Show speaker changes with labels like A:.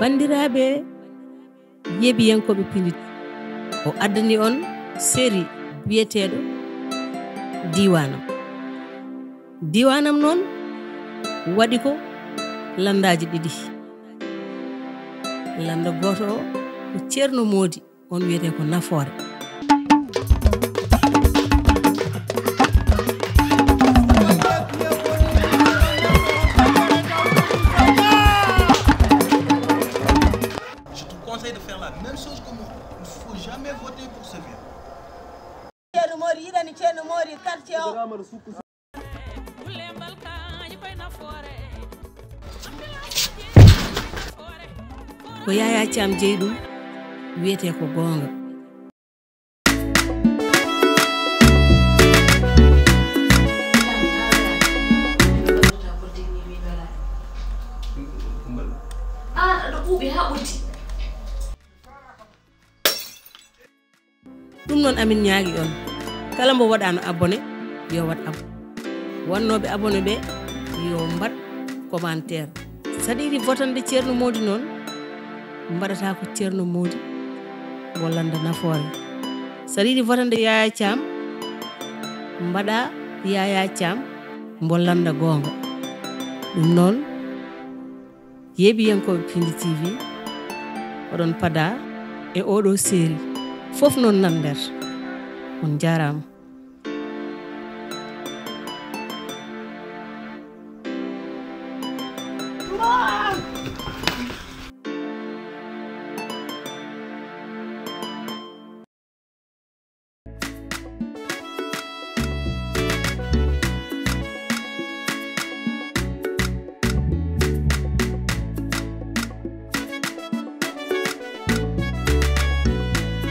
A: banndiraaɓe yeɓiyankoɓe pindi. O addani on série biyeteɗo diwanam diwanam noon waɗi ko landaji ɗiɗi. Landa goto o ko ceerno moodi on wiyete ko nafoore.
B: jamais voté pour ce vieux.
A: ko yaya cam jeyɗum wiyete ko goonga
C: ɓuuɓi ah, haa ɓurti
A: ɗum noon amin ñaagi on. Kala mbo waɗano abonné yo wat am wannoɓe abonné ɓe yo mbat commentaire. Saɗiɗi votande ceerno modi noon mbaɗata ko ceerno modi gollanda nafoore. Saɗiɗi votande yaya thiam mbaɗa yaya thiam gollanda goonga. Ɗum noon yeeɓiyankoɓe pindi tv oɗon pada e oɗo série fof noon!